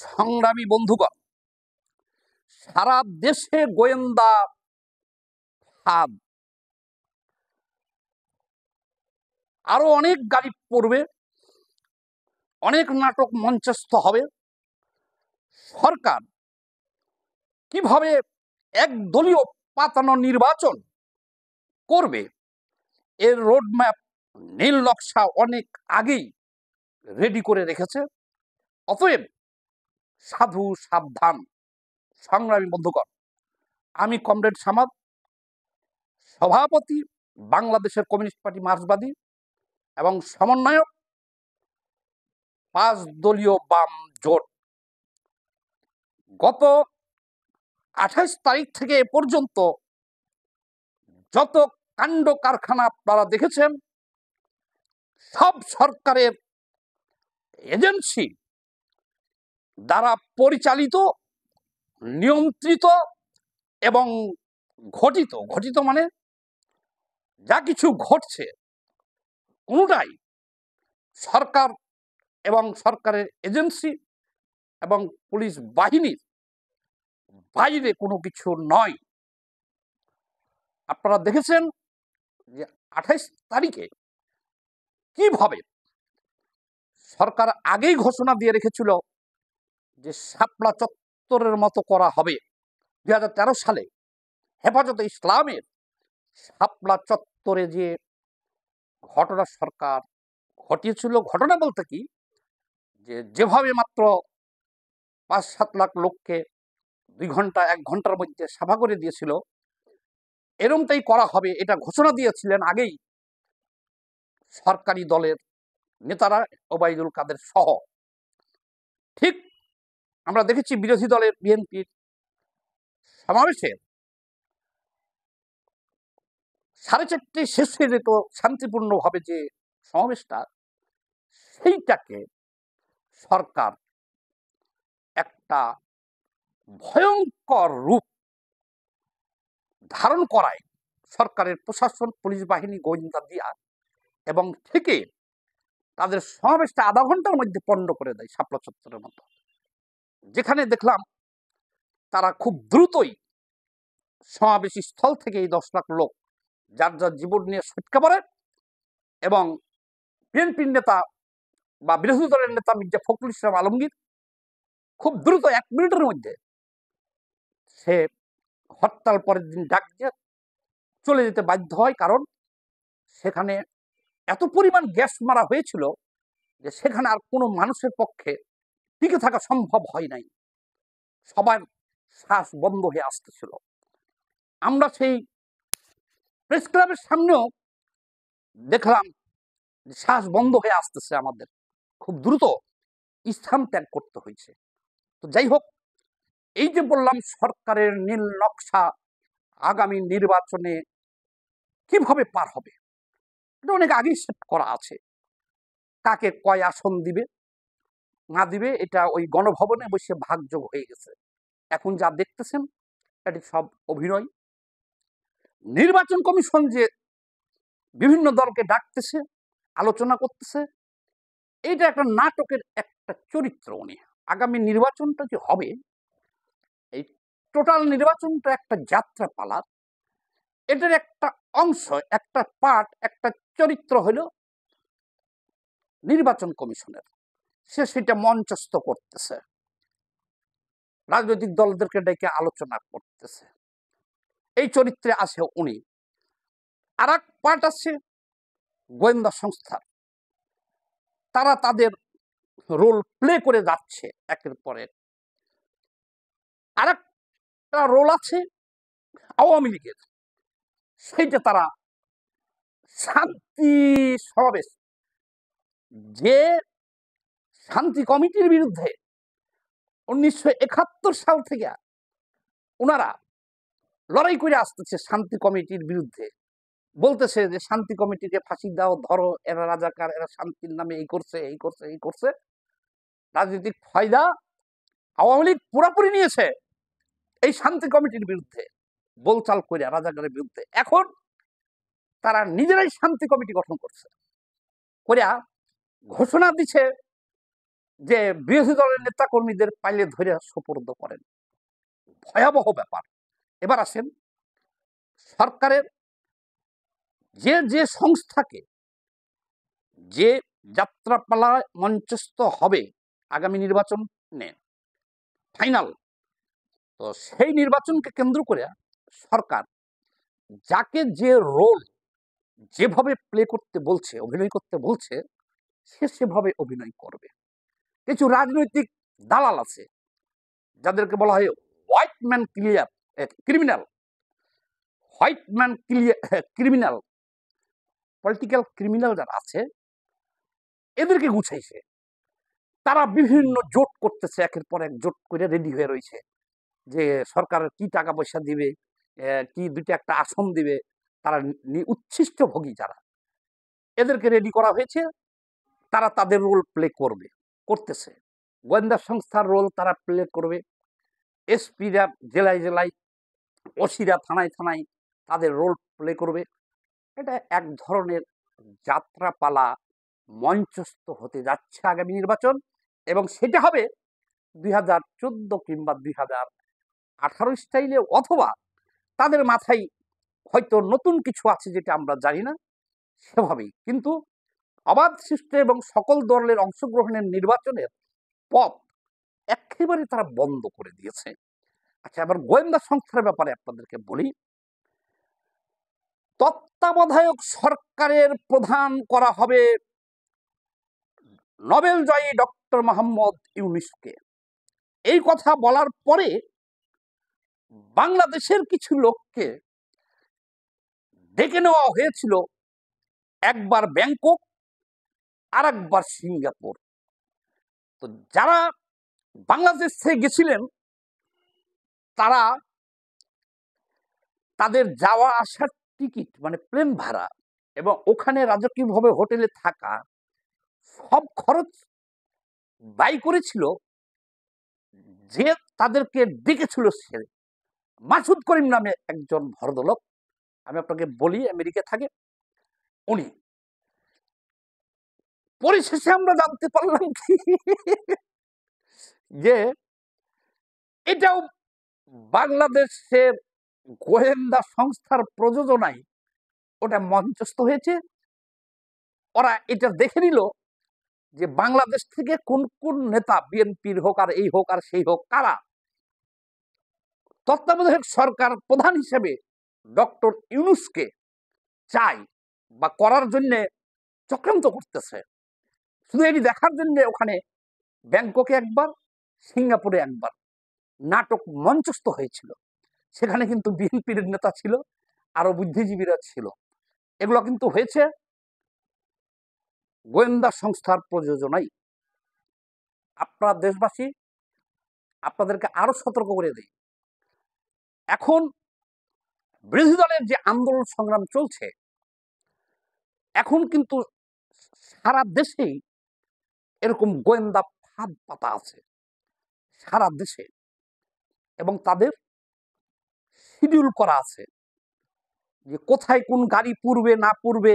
সংগ্রামী বন্ধুগণ, সারা দেশে গোয়েন্দা ফাঁদ। আরও অনেক গাড়ি পড়বে, অনেক নাটক মঞ্চস্থ হবে। সরকার কীভাবে একদলীয় পাতানো নির্বাচন করবে এর রোডম্যাপ নীল নকশা অনেক আগেই রেডি করে রেখেছে। অতএব সাধু সাবধান। সংগ্রামী বন্ধুগণ, আমি কমরেড সামাদ, সভাপতি বাংলাদেশের কমিউনিস্ট পার্টি মার্ক্সবাদী এবং সমন্বয়ক পাঁচ দলীয় বাম জোট। গত আঠাইশ তারিখ থেকে এ পর্যন্ত যত কাণ্ড কারখানা আপনারা দেখেছেন, সব সরকারের এজেন্সি দ্বারা পরিচালিত, নিয়ন্ত্রিত এবং ঘটিত। ঘটিত মানে যা কিছু ঘটছে, কোনোটাই সরকার এবং সরকারের এজেন্সি এবং পুলিশ বাহিনীর বাইরে কোনো কিছু নয়। আপনারা দেখেছেন যে আঠাইশ তারিখে কীভাবে সরকার আগেই ঘোষণা দিয়ে রেখেছিল যে শাপলা চত্বরের মতো করা হবে দুই হাজার তেরো সালে। হেফাজতে ইসলামের শাপলা চত্বরে যে ঘটনা সরকার ঘটিয়েছিল, ঘটনা বলতে কি? যে যেভাবে মাত্র পাঁচ সাত লাখ লোককে দুই ঘণ্টা, এক ঘণ্টার মধ্যে সাফা করে দিয়েছিল, এরমটাই করা হবে এটা ঘোষণা দিয়েছিলেন আগেই সরকারি দলের নেতারা ওবায়দুল কাদের সহ। ঠিক আমরা দেখেছি বিরোধী দলের বিএনপির সমাবেশের সাড়ে চারটে শেষ যেত শান্তিপূর্ণভাবে যে সমাবেশটা, সেইটাকে সরকার একটা ভয়ঙ্কর রূপ ধারণ করায় সরকারের প্রশাসন, পুলিশ বাহিনী, গোয়েন্দা দিয়া এবং থেকে তাদের সমাবেশটা আধা ঘণ্টার মধ্যে পণ্ড করে দেয় শাপলা চত্বরের মতো। যেখানে দেখলাম তারা খুব দ্রুতই সমাবেশ স্থল থেকে এই দশ লাখ লোক যার যার জীবন নিয়ে সটকে পড়ে এবং বিএনপির নেতা বা বিরোধী দলের নেতা মির্জা ফখরুল ইসলাম আলমগীর খুব দ্রুত এক মিনিটের মধ্যে সে হরতাল পরের দিন ডাক চলে যেতে বাধ্য হয়। কারণ সেখানে এত পরিমাণ গ্যাস মারা হয়েছিল যে সেখানে আর কোনো মানুষের পক্ষে টিকে থাকা সম্ভব হয় নাই। সবার শ্বাস বন্ধ হয়ে আসতেছিল। আমরা সেই প্রেস ক্লাবের সামনেও দেখলাম শ্বাস বন্ধ হয়ে আসতেছে আমাদের। খুব দ্রুত স্থান ত্যাগ করতে হয়েছে। তো যাই হোক, এই যে বললাম সরকারের নীল নকশা আগামী নির্বাচনে কীভাবে পার হবে, এটা অনেক আগেই সেট করা আছে। কাকে কয় আসন দিবে না দিবে, এটা ওই গণভবনে বসে ভাগযোগ হয়ে গেছে। এখন যা দেখতেছেন, এটি সব অভিনয়। নির্বাচন কমিশন যে বিভিন্ন দলকে ডাকতেছে, আলোচনা করতেছে, এইটা একটা নাটকের একটা চরিত্র উনি। আগামী নির্বাচনটা যে হবে, এই টোটাল নির্বাচনটা একটা যাত্রা পালার এটার একটা অংশ, একটা পার্ট, একটা চরিত্র হলো নির্বাচন কমিশনের। সে সেটা মঞ্চস্থ করতেছে। রাজনৈতিক দলদেরকে ডেকে আলোচনা করতেছে। এই চরিত্রে আছে উনি। আর এক পার্ট আছে গোয়েন্দা সংস্থার। তারা তাদের রোল প্লে করে যাচ্ছে একের পর আর একটা রোল আছে আওয়ামী লীগের। সেইটা তারা শান্তি সমাবেশ। যে শান্তি কমিটির বিরুদ্ধে উনিশশো একাত্তর সাল থেকে ওনারা লড়াই করে আসতেছে শান্তি কমিটির বিরুদ্ধে। বলতেছে যে শান্তি কমিটিকে ফাঁসি দাও, ধরো, এরা রাজাকার, এরা শান্তির নামে এই করছে এই করছে এই করছে। রাজনৈতিক ফায়দা আওয়ামী লীগ পুরাপুরি নিয়েছে এই শান্তি কমিটির বিরুদ্ধে, বলচাল করে রাজাকারের বিরুদ্ধে। এখন তারা নিজেরাই শান্তি কমিটি গঠন করছে। করিয়া ঘোষণা দিছে যে বিরোধী দলের নেতা কর্মীদের পাইলে ধরে সোপর্দ করেন। ভয়াবহ ব্যাপার। এবার আসেন, সরকারের যে যে সংস্থাকে যে যাত্রাপালা মঞ্চস্থ হবে, আগামী নির্বাচনে ফাইনাল, তো সেই নির্বাচনকে কেন্দ্র করে সরকার যাকে যে রোল যেভাবে প্লে করতে বলছে, অভিনয় করতে বলছে, সে সেভাবে অভিনয় করবে। কিছু রাজনৈতিক দালাল আছে, যাদেরকে বলা হয় white man clear criminal white man clear criminal political criminal যারা আছে, এদেরকে গুছাইছে। তারা বিভিন্ন জোট করতেছে, একের পর এক জোট করে রেডি হয়ে রয়েছে যে সরকার কি টাকা পয়সা দিবে কি দুইটা একটা আসন দিবে, তারা উচ্ছিষ্ট ভোগী যারা। এদেরকে রেডি করা হয়েছে, তারা তাদের রোল প্লে করবে। করতেছে। গোয়েন্দা সংস্থার রোল তারা প্লে করবে। এসপিরা জেলায় জেলায় ওসিরা থানায় থানায় তাদের রোল প্লে করবে। এটা এক ধরনের যাত্রাপালা মঞ্চস্থ হতে যাচ্ছে আগামী নির্বাচন এবং সেটা হবে দুই হাজার চোদ্দ কিংবা দুই হাজার আঠারো স্টাইলে অথবা তাদের মাথায় হয়তো নতুন কিছু আছে যেটা আমরা জানি না, সেভাবেই। কিন্তু অবাধ সৃষ্টি এবং সকল দলের অংশগ্রহণের নির্বাচনের পথ একেবারে তারা বন্ধ করে দিয়েছে। আচ্ছা এবার গোয়েন্দা সংস্থার ব্যাপারে আপনাদেরকে বলি। তত্ত্বাবধায়ক সরকারের প্রধান করা হবে নোবেল জয়ী ডক্টর মোহাম্মদ ইউনিসকে। এই কথা বলার পরে বাংলাদেশের কিছু লোককে ডেকে নেওয়া হয়েছিল। একবার ব্যাংকক আর একবার সিঙ্গাপুর। তো যারা বাংলাদেশ থেকে গেছিলেন, তারা তাদের যাওয়া আসার টিকিট মানে প্লেন ভাড়া এবং ওখানে রাজকীয়ভাবে হোটেলে থাকা সব খরচ ব্যয় করেছিল যে তাদেরকে ডেকেছিল সে। মাসুদ করিম নামে একজন ভদ্রলোক, আমি আপনাকে বলি আমেরিকা থাকে, উনি পরিশেষে আমরা জানতে পারলাম কি? যে এটাও বাংলাদেশের গোয়েন্দা সংস্থার প্রযোজনায় ওটা মঞ্চস্থ হয়েছে। ওরা এটা দেখে নিল যে বাংলাদেশ থেকে কোন কোন নেতা বিএনপির হোক আর এই হোক আর সেই হোক কারা? তত্ত্বাবধায়ক সরকার প্রধান হিসেবে ডক্টর ইউনুসকে চাই বা করার জন্যে চক্রান্ত করতেছে। শুধু এটি দেখার জন্য ওখানে ব্যাংককে একবার, সিঙ্গাপুরে একবার নাটক মঞ্চস্থ হয়েছিল। সেখানে কিন্তু বিএনপির নেতা ছিল আরও বুদ্ধিজীবীরা ছিল। এগুলো কিন্তু হয়েছে গোয়েন্দা সংস্থার প্রযোজনাই আপনারা দেশবাসী, আপনাদেরকে আরও সতর্ক করে দেই। এখন বিরোধী দলের যে আন্দোলন সংগ্রাম চলছে, এখন কিন্তু সারা দেশেই এরকম গোয়েন্দা ফাঁদ পাতা আছে সারা দেশে এবং তাদের শিডিউল করা আছে যে কোথায় কোন গাড়ি পূর্বে না পূর্বে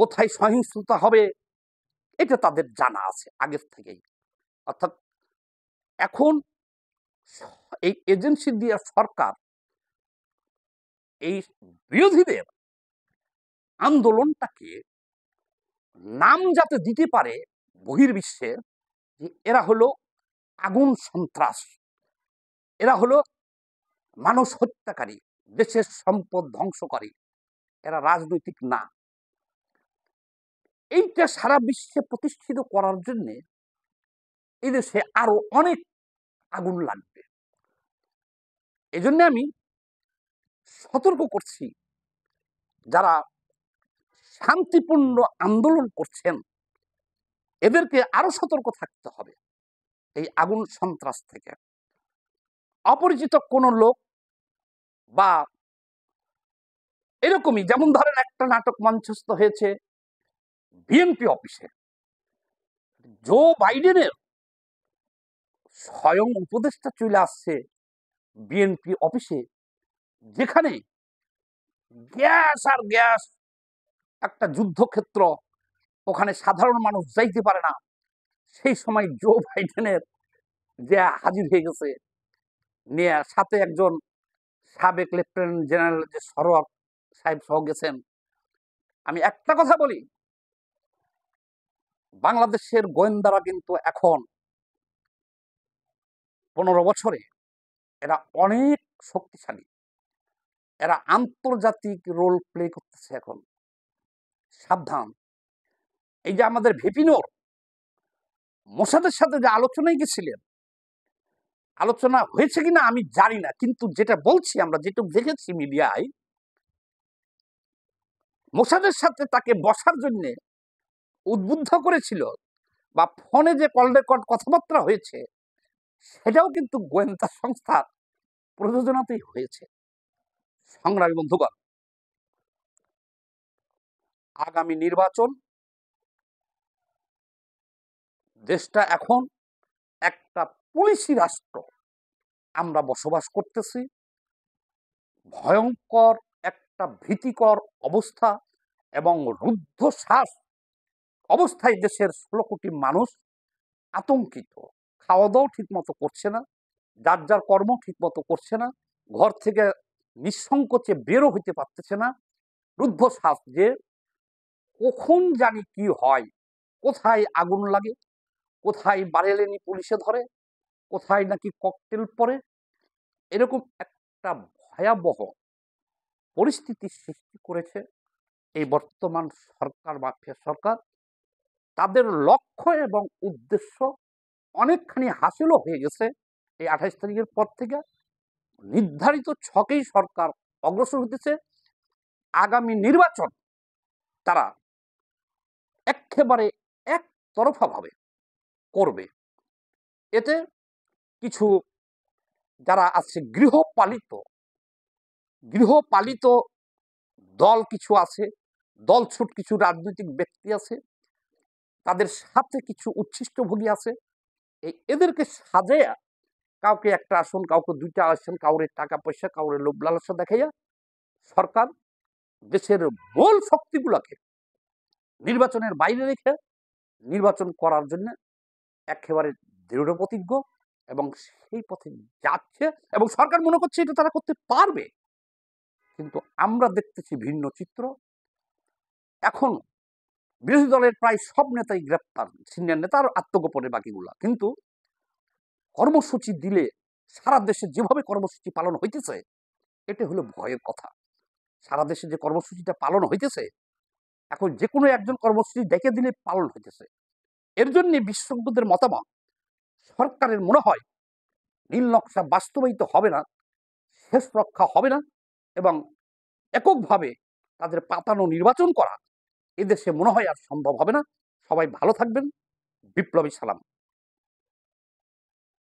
কোথায় সহিংসতা হবে, এটা তাদের জানা আছে আগের থেকেই। অর্থাৎ এখন এই এজেন্সি দিয়ে সরকার এই বিরোধীদের আন্দোলনটাকে নাম যাতে দিতে পারে বহির্বিশ্বে যে এরা হলো আগুন সন্ত্রাস। এরা হলো মানুষ হত্যাকারী, দেশের সম্পদ ধ্বংসকারী এরা রাজনৈতিক না। এইটা সারা বিশ্বে প্রতিষ্ঠিত করার জন্য এই দেশে আরও অনেক আগুন লাগবে। এজন্য আমি সতর্ক করছি, যারা শান্তিপূর্ণ আন্দোলন করছেন এদেরকে আরও সতর্ক থাকতে হবে এই আগুন সন্ত্রাস থেকে। অপরিচিত কোনো লোক বা এরকমই যেমন ধরেন একটা নাটক মঞ্চস্থ হয়েছে বিএনপি অফিসে। জো বাইডেনের স্বয়ং উপদেষ্টা চলে আসছে বিএনপি অফিসে, যেখানে গ্যাস আর গ্যাস একটা যুদ্ধক্ষেত্র ওখানে সাধারণ মানুষ যাইতে পারে না। সেই সময় জো বাইডেনের যে হাজির হয়ে গেছে, নিয়ে সাথে একজন সাবেক লেফটেন্যান্ট জেনারেল যে সরোয়ার সাহেব সহ গেছেন। আমি একটা কথা বলি, বাংলাদেশের গোয়েন্দারা কিন্তু এখন পনেরো বছরে এরা অনেক শক্তিশালী। এরা আন্তর্জাতিক রোল প্লে করতেছে এখন। সাবধান। এই যে আমাদের ভিপিনোর মোসাদের সাথে যে আলোচনায় গেছিলেন, আলোচনা হয়েছে কিনা আমি জানি না, কিন্তু যেটা বলছি আমরা, যেটুকু দেখেছি মিডিয়ায়, মোসাদের সাথে তাকে বসার জন্যে উদ্বুদ্ধ করেছিল বা ফোনে যে কল রেকর্ড কথাবার্তা হয়েছে, সেটাও কিন্তু গোয়েন্দা সংস্থার প্রযোজনাতেই হয়েছে। সংগ্রামী বন্ধুগণ, আগামী নির্বাচন দেশটা এখন একটা পুলিশি রাষ্ট্র। আমরা বসবাস করতেছি। ভয়ঙ্কর একটা ভীতিকর অবস্থা এবং রুদ্ধশ্বাস অবস্থায় দেশের ষোলো কোটি মানুষ আতঙ্কিত। খাওয়া দাওয়াও ঠিক মতো করছে না, যার যার কর্ম ঠিক মতো করছে না, ঘর থেকে নিঃসংকোচে বেরো হইতে পারতেছে না। রুদ্ধশ্বাস যে কখন জানি কি হয়, কোথায় আগুন লাগে কোথায় বারেলেনি পুলিশে ধরে, কোথায় নাকি ককটেল পরে, এরকম একটা ভয়াবহ পরিস্থিতি সৃষ্টি করেছে এই বর্তমান সরকার বা ফের সরকার। তাদের লক্ষ্য এবং উদ্দেশ্য অনেকখানি হাসিলও হয়ে গেছে এই আঠাইশ তারিখের পর থেকে। নির্ধারিত ছকেই সরকার অগ্রসর হতেছে আগামী নির্বাচন তারা একেবারে একতরফাভাবে করবে। এতে কিছু যারা আছে গৃহপালিত গৃহপালিত দল কিছু আছে, দল ছুট কিছু রাজনৈতিক ব্যক্তি আছে, তাদের সাথে কিছু উচ্ছিষ্টভোগী আছে, এই এদেরকে সাজাইয়া কাউকে একটা আসন, কাউকে দুইটা আসন, কাউরে টাকা পয়সা, কাউরে লোভ লালসা দেখাইয়া সরকার দেশের মূল শক্তিগুলোকে নির্বাচনের বাইরে রেখে নির্বাচন করার জন্য একেবারে দৃঢ় প্রতিজ্ঞ এবং সেই পথে যাচ্ছে এবং সরকার মনে করছে এটা তারা করতে পারবে। কিন্তু আমরা দেখতেছি ভিন্ন চিত্র। এখন বিরোধী দলের প্রায় সব নেতাই গ্রেপ্তার, সিনিয়র নেতার আত্মগোপনে বাকিগুলা। কিন্তু কর্মসূচি দিলে সারা দেশে যেভাবে কর্মসূচি পালন হইতেছে, এটা হলো ভয়ের কথা। সারা দেশে যে কর্মসূচিটা পালন হইতেছে, এখন যে কোনো একজন কর্মসূচি ডেকে দিলে পালন হইতেছে। এর জন্যে বিশেষজ্ঞদের মতামত, সরকারের মনে হয় নীল নকশা বাস্তবায়িত হবে না, শেষ রক্ষা হবে না এবং এককভাবে তাদের পাতানো নির্বাচন করা এদেশে মনে হয় আর সম্ভব হবে না। সবাই ভালো থাকবেন। বিপ্লবী সালাম।